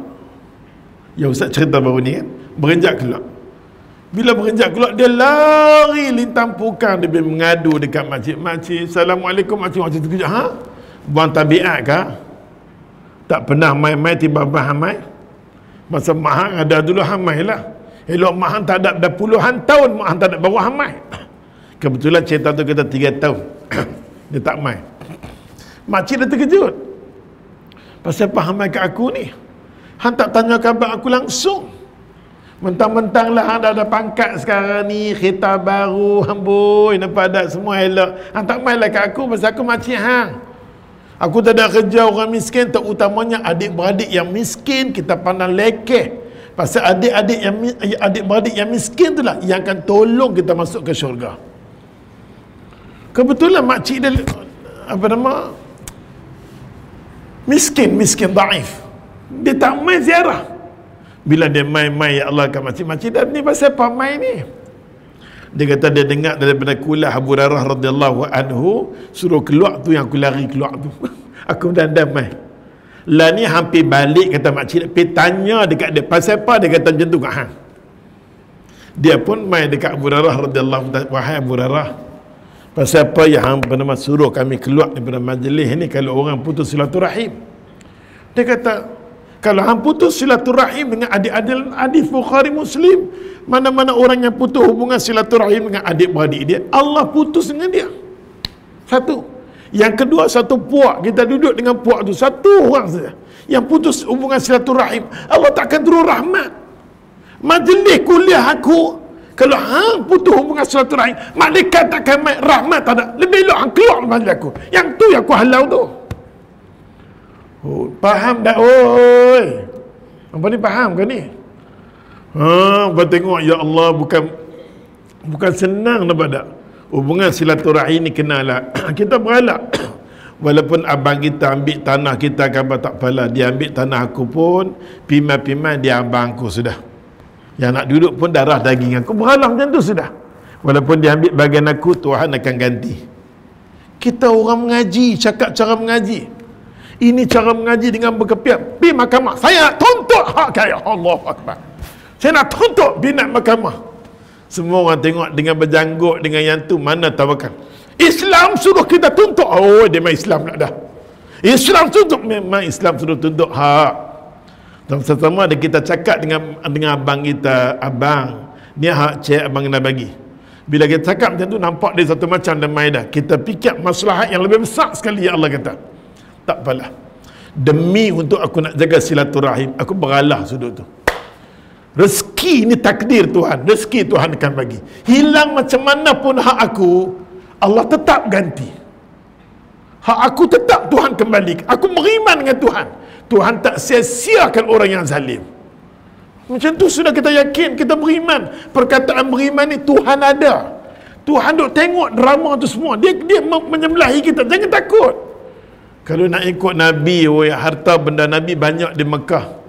Ya Ustaz cerita baru ni kan? Bergenjak keluar. Bila berenjak keluar dia lari lintang pukang. Dia mengadu dekat makcik makcik Assalamualaikum makcik makcik terkejut ha buang tabiat ke tak pernah mai-mai tiba-tiba hamai masa mahang ada dulu hamai lah. Elok mahang tak ada dah puluhan tahun mahang tak ada baru hamai kebetulan cerita tu kita tiga tahun. Dia tak mai makcik dia terkejut. Pasal apa hamai kat aku ni? Hang tak tanya khabar aku langsung. Mentang-mentang lah hang dah ada pangkat sekarang ni. Kereta baru amboi nampak ada semua elok. Hang tak mai lah kat aku. Pasal aku makcik hang Aku tak ada kerja orang miskin terutamanya adik-beradik yang miskin kita pandang lekeh. Pasal adik-adik yang adik-beradik yang miskin itulah yang akan tolong kita masuk ke syurga. Kebetulan mak cik dia apa nama? Miskin, miskin daif. Dia tak main ziarah. Bila dia main-main ya Allah kan makcik-makcik dan ni pasal apa main ni? Dia kata dia dengar daripada kulah Abu Darah radhiyallahu anhu suruh keluar tu yang aku lari keluar tu. aku dah damai. Lah ni hampir balik kata mak cik pergi tanya dekat dia pasal apa dia kata macam tu kat hang. Dia pun mai dekat Abu Darah radhiyallahu wahai Abu Darah. Pasal apa yang hang pernah suruh kami keluar daripada majlis ni kalau orang putus silaturahim. Dia kata kalau hang putus silaturahim dengan adik-adik hadis Bukhari Muslim, mana-mana orang yang putus hubungan silaturahim dengan adik-beradik dia, Allah putus dengan dia. Satu. Yang kedua, satu puak. Kita duduk dengan puak tu. Satu orang saja. Yang putus hubungan silaturahim. Allah takkan turun rahmat. Majlis kuliah aku. Kalau hang putus hubungan silaturahim, malaikat takkan rahmat tak ada. Lebih elok hang keluar majlis aku. Yang tu yang aku halau tu. Oh, faham tak? Oi. Apa ni faham ke ni? Ha, kau tengok ya Allah bukan bukan senang nak pada hubungan silaturahim ni kenalah kita beralak walaupun abang kita ambil tanah kita apa tak apalah. Dia ambil tanah aku pun pimai-pimai dia abang aku sudah. Yang nak duduk pun darah daging aku berhalang macam tu sudah. Walaupun dia ambil bagian aku Tuhan akan ganti. Kita orang mengaji cakap cara mengaji ini cara mengaji dengan berkepiak pergi mahkamah saya nak tuntut hak kaya Allah Akbar saya nak tuntut binat mahkamah. Semua orang tengok dengan berjanggut dengan yang tu mana tawakal. Islam suruh kita tuntut. Oh, dia main Islam nak dah. Islam tuntut memang Islam suruh tuntut hak. Dan sama ada kita cakap dengan dengan abang kita, abang, ni hak cik abang nak bagi. Bila kita cakap macam tu nampak dia satu macam damai dah. Kita fikir masalah yang lebih besar sekali ya Allah kata. Tak apalah. Demi untuk aku nak jaga silaturahim, aku beralah sudut tu. Rezeki ni takdir Tuhan. Rezeki Tuhan akan bagi. Hilang macam mana pun hak aku, Allah tetap ganti. Hak aku tetap Tuhan kembali. Aku beriman dengan Tuhan. Tuhan tak sia-siakan orang yang zalim. Macam tu sudah kita yakin, kita beriman. Perkataan beriman ni Tuhan ada. Tuhan duk tengok drama tu semua. Dia dia menyembelahi kita. Jangan takut. Kalau nak ikut Nabi, oh, harta benda Nabi banyak di Mekah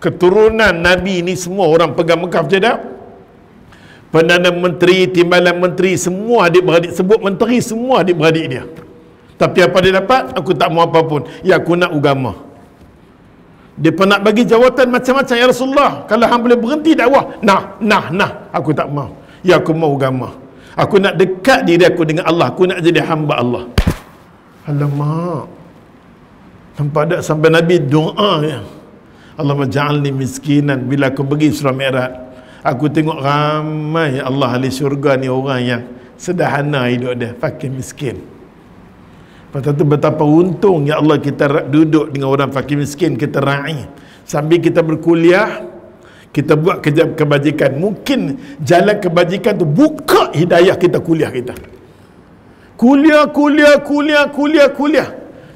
keturunan Nabi ni semua orang pegang Mekah macam tak? Perdana Menteri, Timbalan Menteri, semua adik-beradik. Sebut Menteri, semua adik-beradik dia. Tapi apa dia dapat? Aku tak mau apa pun. Ya, aku nak agama. Dia pernah bagi jawatan macam-macam. Ya Rasulullah, kalau hang boleh berhenti dakwah. Nah, nah, nah. Aku tak mau. Ya, aku mau agama. Aku nak dekat diri aku dengan Allah. Aku nak jadi hamba Allah. Alamak. Nampak tak? Sampai Nabi doa ya. Allah ja'alni miskinan. Bila aku pergi surah Mi'raj aku tengok ramai Allah ahli syurga ni orang yang sederhana hidup dia. Fakir miskin. Lepas tu betapa untung ya Allah kita duduk dengan orang fakir miskin kita ra'i. Sambil kita berkuliah kita buat kerja kebajikan. Mungkin jalan kebajikan tu buka hidayah kita kuliah kita. Kuliah kuliah kuliah kuliah kuliah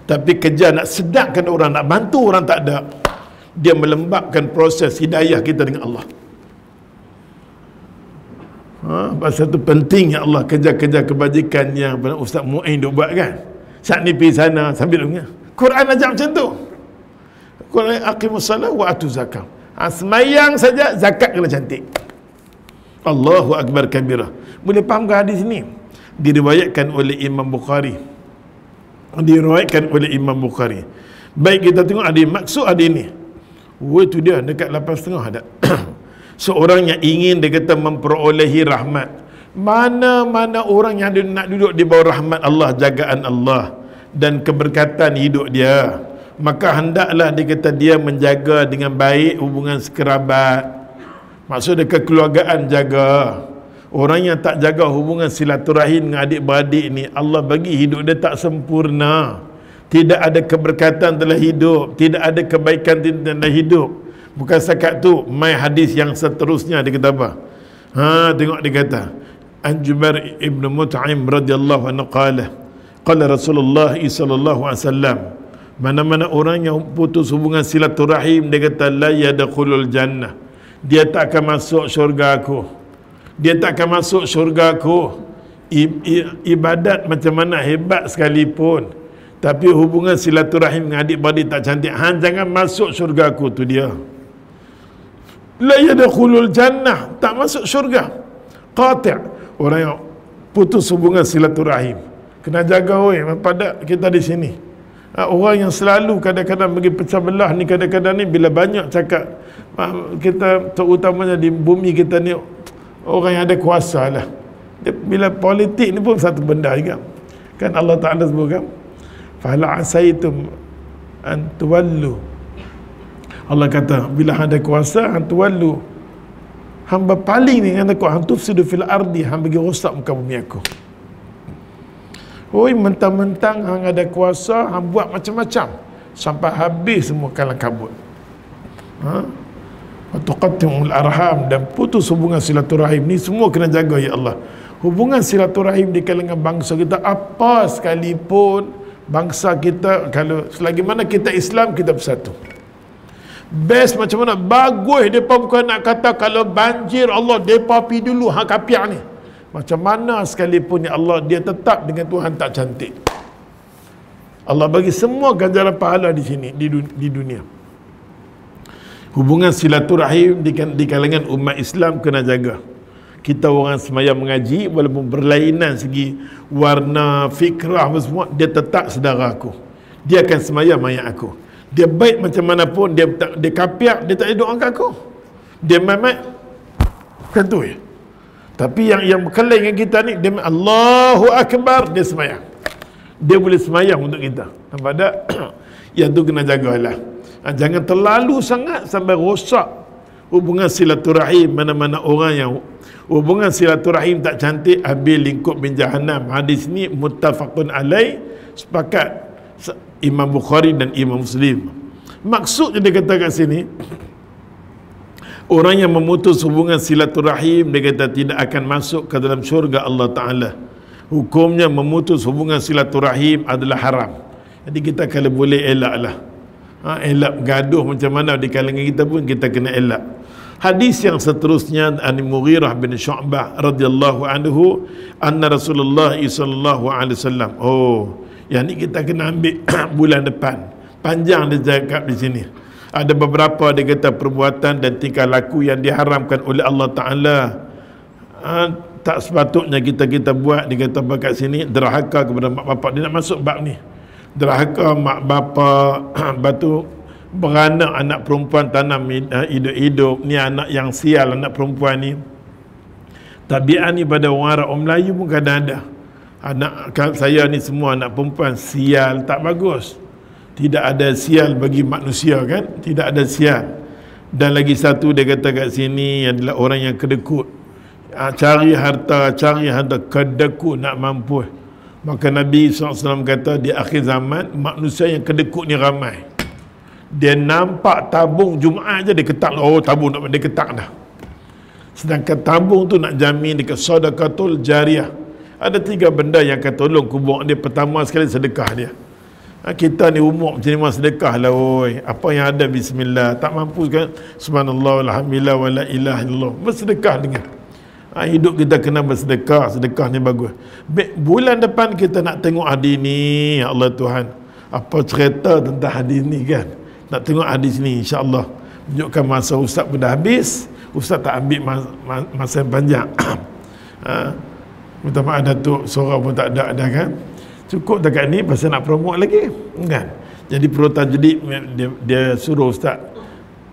tapi kerja nak sedapkan orang nak bantu orang tak ada. Dia melembabkan proses hidayah kita dengan Allah. Ha, pasal tu penting ya Allah kerja-kerja kebajikan yang Ustaz Mu'in duk buat kan? Saat ni pergi sana sambil dengar Quran ajar macam tu. Quran aqimus salat wa atu zakat ha, semayang saja zakat kena cantik. Allahu Akbar kabirah. Boleh faham ke hadis ni? Diriwayatkan oleh Imam Bukhari diriwayatkan oleh Imam Bukhari baik kita tengok ada maksud ada ini Oh itu dia dekat 8.5 ada. Seorang yang ingin dia kata memperolehi rahmat. Mana-mana orang yang nak duduk di bawah rahmat Allah, jagaan Allah dan keberkatan hidup dia. Maka hendaklah dia kata dia menjaga dengan baik hubungan sekerabat. Maksudnya kekeluargaan jaga. Orang yang tak jaga hubungan silaturahim dengan adik-beradik ni, Allah bagi hidup dia tak sempurna. Tidak ada keberkatan dalam hidup. Tidak ada kebaikan dalam hidup. Bukan sekat tu mai hadis yang seterusnya dia kata apa? Ha tengok dia kata an Jubair ibn Mut'im radhiyallahu anhu qala qala Rasulullah sallallahu alaihi wasallam mana-mana orang yang putus hubungan silaturahim dia kata la yadkhulul jannah. Dia tak akan masuk syurga aku dia tak akan masuk syurga aku ibadat macam mana hebat sekalipun tapi hubungan silaturahim dengan adik-beradik tak cantik. Han jangan masuk syurga aku tu dia. La yadkhulul jannah, tak masuk syurga. Qati' orang yang putus hubungan silaturahim. Kena jaga oi pada kita di sini. Ha, orang yang selalu kadang-kadang bagi pecah belah ni kadang-kadang ni bila banyak cakap ha, kita terutamanya di bumi kita ni orang yang ada kuasa lah. Bila politik ni pun satu benda juga. Kan Allah Ta'ala sebutkan fala asaitum an tuwallu. Allah kata bila ada kuasa an tuwallu. Hamba paling ni dengan aku hang tufsidu fil ardi hang bagi rosak muka bumi aku. Oi mentang-mentang hang ada kuasa hang buat macam-macam sampai habis semua kalang kabut. Ha tuqattimul arham dan putus hubungan silaturahim ni semua kena jaga ya Allah. Hubungan silaturahim di kalangan bangsa kita apa sekalipun bangsa kita kalau selagi mana kita Islam kita bersatu. Best macam mana? Bagus mereka bukan nak kata kalau banjir Allah mereka pergi dulu hak kapiak ni. Macam mana sekalipun ya Allah dia tetap dengan Tuhan tak cantik. Allah bagi semua ganjaran pahala di sini di dunia hubungan silaturahim di, di kalangan umat Islam kena jaga. Kita orang semayang mengaji walaupun berlainan segi warna fikrah semua dia tetap saudara aku. Dia akan semayang mayat aku. Dia baik macam mana pun dia tak dia kapiak dia tak doa aku. Dia mamat kan tu ya tapi yang yang berkelain dengan kita ni dia Allahu Akbar dia semayang. Dia boleh semayang untuk kita. Nampak tak? Yang tu kena jagalah ha, jangan terlalu sangat sampai rosak hubungan silaturahim. Mana-mana orang yang hubungan silaturahim tak cantik habis lingkup bin jahannam. Hadis ni muttafaqun alai sepakat Imam Bukhari dan Imam Muslim. Maksudnya dia kata kat sini orang yang memutus hubungan silaturahim dia kata tidak akan masuk ke dalam syurga Allah Ta'ala. Hukumnya memutus hubungan silaturahim adalah haram. Jadi kita kalau boleh elak lah ha, elak gaduh macam mana di kalangan kita pun kita kena elak. Hadis yang seterusnya an Mughirah bin Syu'bah radhiyallahu anhu anna Rasulullah sallallahu alaihi wasallam oh yang ni kita kena ambil bulan depan. Panjang dia cakap di sini. Ada beberapa dia kata perbuatan dan tingkah laku yang diharamkan oleh Allah Ta'ala. Ha, tak sepatutnya kita kita buat dia kata kat sini derhaka kepada mak bapak. Dia nak masuk bab ni derhaka mak bapak batu beranak anak perempuan tanam hidup-hidup ni anak yang sial anak perempuan ni. Tabiat ni pada orang Arab orang Melayu pun kadang ada. Anak saya ni semua anak perempuan sial tak bagus. Tidak ada sial bagi manusia kan? Tidak ada sial. Dan lagi satu dia kata kat sini adalah orang yang kedekut. Ah, cari harta cari harta kedekut nak mampu maka Nabi SAW kata di akhir zaman manusia yang kedekut ni ramai. Dia nampak tabung Jumaat je dia ketak. Oh tabung dia ketak dah. Sedangkan tabung tu nak jamin dekat sadaqatul jariah ada tiga benda yang akan tolong kubur dia. Pertama sekali sedekah dia. Ha, kita ni umur macam ni mah sedekah lah oi. apa yang ada bismillah. Tak mampu kan subhanallah alhamdulillah wala ilaha illallah. Bersedekah dengan ha, hidup kita kena bersedekah sedekah ni bagus. Be, bulan depan kita nak tengok hadis ni ya Allah Tuhan. Apa cerita tentang hadis ni kan? Nak tengok hadis ni insyaAllah. Menunjukkan masa ustaz pun dah habis. Ustaz tak ambil masa, masa yang panjang. Ha, Minta maaf Datuk Suara pun tak ada dah kan? Cukup dekat ni Pasal nak promote lagi Kan? Jadi Pro Tajdik dia, dia suruh Ustaz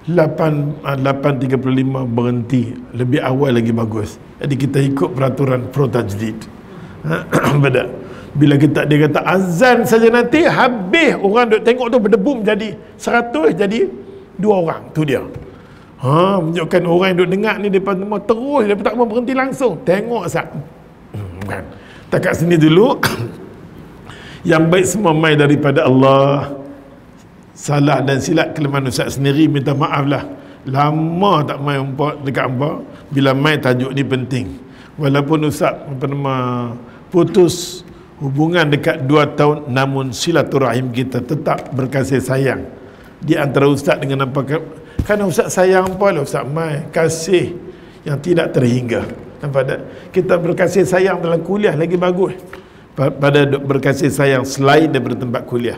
8 8.35 berhenti. Lebih awal lagi bagus. Jadi kita ikut peraturan Pro Tajdik ha? Bedak bila kita dia kata azan saja nanti habis. Orang duk tengok tu berdebum jadi 100 jadi dua orang. Tu dia. Ha menunjukkan orang yang duk dengar ni depan semua terus dia tak mau berhenti langsung. Tengok sat kan? Tak kat sini dulu. Yang baik semua mai daripada Allah salah dan silap kelemahan Ustaz sendiri minta maaf lah lama tak mai umpat dekat hamba bila mai tajuk ni penting. Walaupun Ustaz nama putus hubungan dekat 2 tahun namun silaturahim kita tetap berkasih sayang. Di antara Ustaz dengan apa kerana Ustaz sayang apa lah Ustaz? Mai kasih yang tidak terhingga. Tak? Kita berkasih sayang dalam kuliah lagi bagus. Pada berkasih sayang selain daripada tempat kuliah.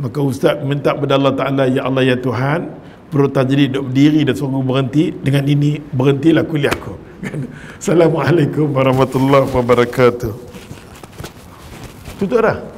Maka Ustaz minta kepada Allah Ta'ala, Ya Allah, Ya Tuhan, perlu tajri duduk berdiri dan suruh berhenti. Dengan ini, berhentilah kuliahku. Assalamualaikum warahmatullahi wabarakatuh. Tutup dah.